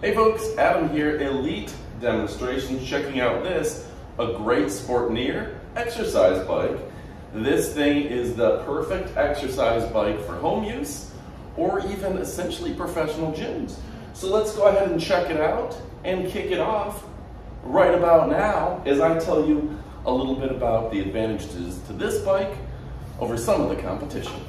Hey folks, Adam here, Elite Demonstrations, checking out this, a great Sportneer exercise bike. This thing is the perfect exercise bike for home use or even essentially professional gyms. So let's go ahead and check it out and kick it off right about now as I tell you a little bit about the advantages to this bike over some of the competition.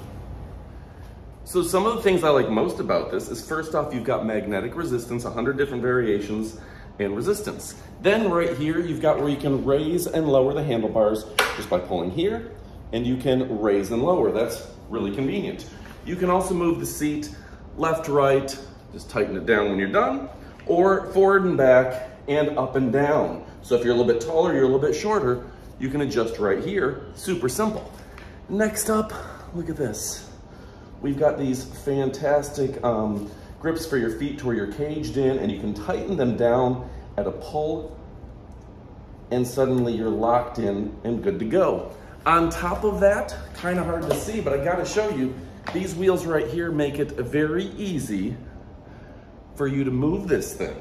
So some of the things I like most about this is first off, you've got magnetic resistance, 100 different variations and resistance. Then right here, you've got where you can raise and lower the handlebars just by pulling here, and you can raise and lower. That's really convenient. You can also move the seat left, right, just tighten it down when you're done, or forward and back and up and down. So if you're a little bit taller, you're a little bit shorter, you can adjust right here, super simple. Next up, look at this. We've got these fantastic um, grips for your feet to where you're caged in and you can tighten them down at a pull and suddenly you're locked in and good to go. On top of that, kind of hard to see, but I gotta show you, these wheels right here make it very easy for you to move this thing.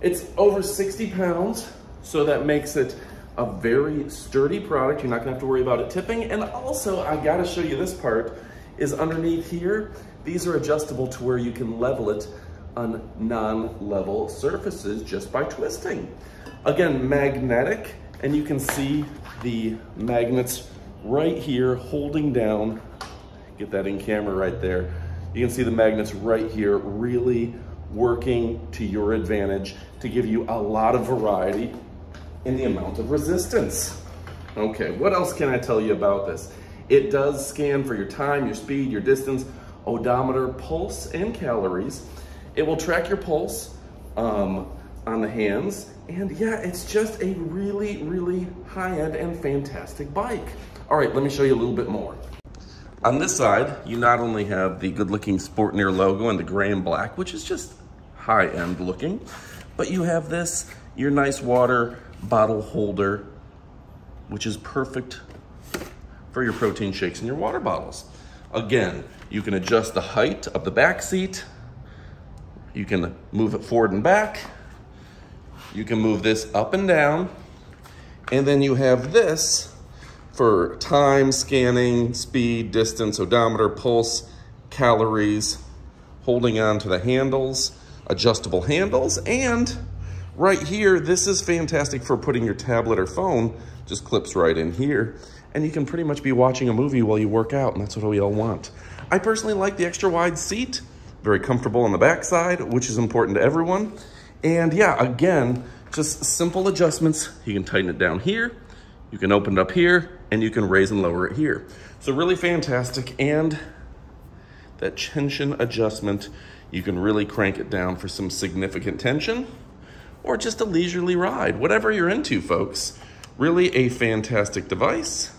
It's over 60 pounds, so that makes it a very sturdy product. You're not gonna have to worry about it tipping. And also, I gotta show you this part, is underneath here, these are adjustable to where you can level it on non-level surfaces just by twisting. Again, magnetic, and you can see the magnets right here holding down, get that in camera right there. You can see the magnets right here really working to your advantage to give you a lot of variety in the amount of resistance. Okay, what else can I tell you about this? It does scan for your time, your speed, your distance, odometer, pulse, and calories. It will track your pulse um, on the hands. And yeah, it's just a really, really high-end and fantastic bike. All right, let me show you a little bit more. On this side, you not only have the good-looking Sportneer logo and the gray and black, which is just high-end looking, but you have this, your nice water bottle holder, which is perfect for your protein shakes and your water bottles. Again, you can adjust the height of the back seat. You can move it forward and back. You can move this up and down. And then you have this for time, scanning, speed, distance, odometer, pulse, calories, holding on to the handles, adjustable handles, and right here, this is fantastic for putting your tablet or phone, just clips right in here, and you can pretty much be watching a movie while you work out, and that's what we all want. I personally like the extra wide seat, very comfortable on the backside, which is important to everyone. And yeah, again, just simple adjustments. You can tighten it down here, you can open it up here, and you can raise and lower it here. So really fantastic, and that tension adjustment, you can really crank it down for some significant tension or just a leisurely ride, whatever you're into, folks. Really a fantastic device.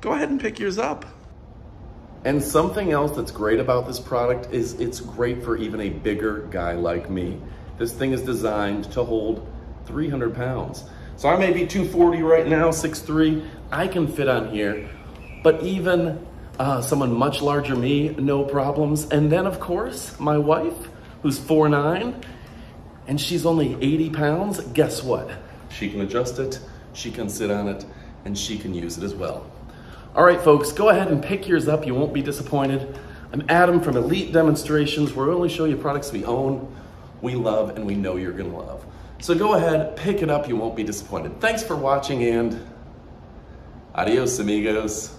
Go ahead and pick yours up. And something else that's great about this product is it's great for even a bigger guy like me. This thing is designed to hold 300 pounds. So I may be 240 right now, 6'3". I can fit on here, but even uh, someone much larger me, no problems. And then of course, my wife, who's 4'9", and she's only 80 pounds, guess what? She can adjust it, she can sit on it, and she can use it as well. All right, folks, go ahead and pick yours up. You won't be disappointed. I'm Adam from Elite Demonstrations, where we only show you products we own, we love, and we know you're gonna love. So go ahead, pick it up, you won't be disappointed. Thanks for watching, and adios, amigos.